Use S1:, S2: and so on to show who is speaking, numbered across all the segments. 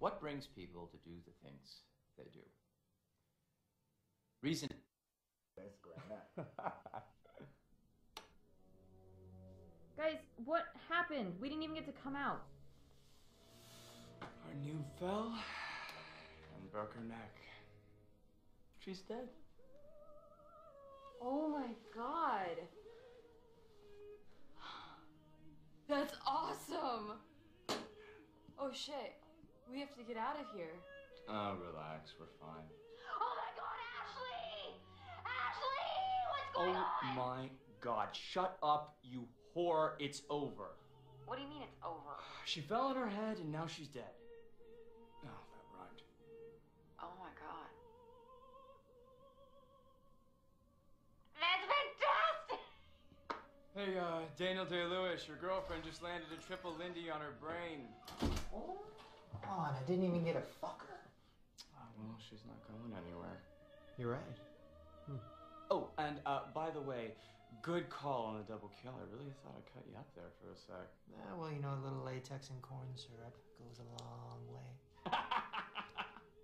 S1: What brings people to do the things they do? Reason.
S2: Guys, what happened? We didn't even get to come out.
S1: Our new fell and broke her neck. She's dead.
S2: Oh my god.
S3: That's awesome! Oh shit, we have to get out of here.
S1: Oh, relax, we're fine.
S3: Oh my god, Ashley! Ashley! What's going
S1: Oh
S3: on?
S1: Oh my god, shut up, you whore. It's over.
S3: What do you mean it's over?
S1: She fell on her head and now she's dead. Oh, that rhymed.
S3: Oh my god. That's fantastic!
S1: Hey, uh, Daniel Day Lewis, your girlfriend just landed a triple Lindy on her brain.
S4: Oh, and I didn't even get a fucker.
S1: Oh, well, she's not going anywhere.
S4: You're right.
S1: Oh, and uh, by the way, good call on the double kill. I really thought I cut you up there for a sec.
S4: Ah, well, you know, a little latex and corn syrup goes a long way.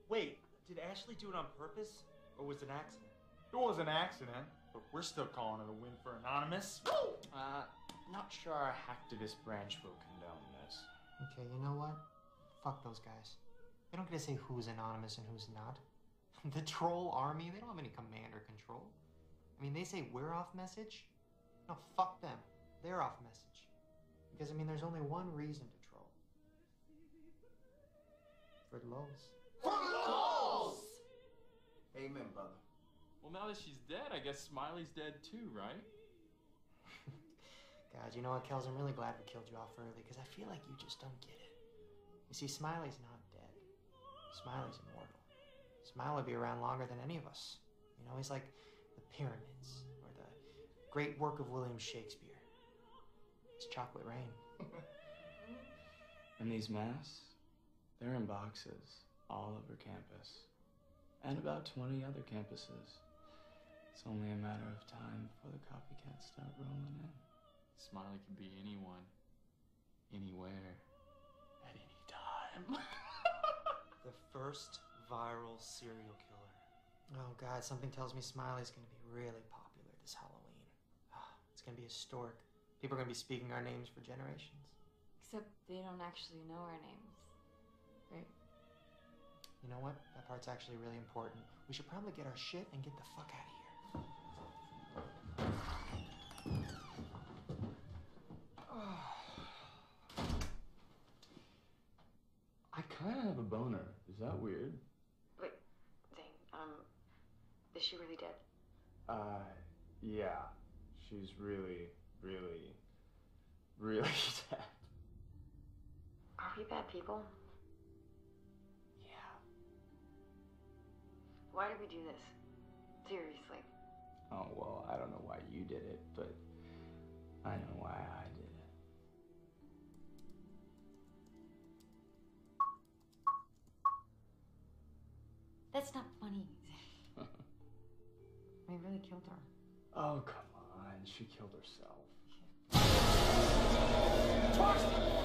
S5: Wait, did Ashley do it on purpose? Or was it an accident?
S6: It was an accident, but we're still calling it a win for Anonymous.
S1: Uh, not sure our hacktivist branch will condone this.
S4: Okay, you know what? Fuck those guys. They don't get to say who's anonymous and who's not. the troll army, they don't have any command or control. I mean, they say we're off message. No, fuck them. They're off message. Because, I mean, there's only one reason to troll. For lulz. Fred Lulz.
S7: Amen, brother.
S6: Well, now that she's dead, I guess Smiley's dead too, right?
S4: God, you know what, Kels? I'm really glad we killed you off early because I feel like you just don't get it. You see, Smiley's not dead. Smiley's immortal. Smiley will be around longer than any of us. You know, he's like the pyramids or the great work of William Shakespeare. It's chocolate rain.
S1: And these masks, they're in boxes all over campus. And about 20 other campuses. It's only a matter of time before the copycats start rolling in.
S6: Smiley can be anyone,
S5: first viral serial killer.
S4: Oh God, something tells me Smiley's gonna be really popular this Halloween. Ah, It's gonna be historic. People are gonna be speaking our names for generations.
S3: Except they don't actually know our names. Right?
S4: You know what? That part's actually really important. We should probably get our shit and get the fuck out of here.
S1: Kind of have a boner. Is that weird?
S3: Wait, Zane, um, is she really dead?
S1: Uh, yeah. She's really, really, really dead.
S3: Are we bad people?
S1: Yeah.
S3: Why did we do this? Seriously.
S1: Oh, well, I don't know why you did it, but I know why I did
S3: killed her.
S1: Oh, come on. She killed herself. Yeah.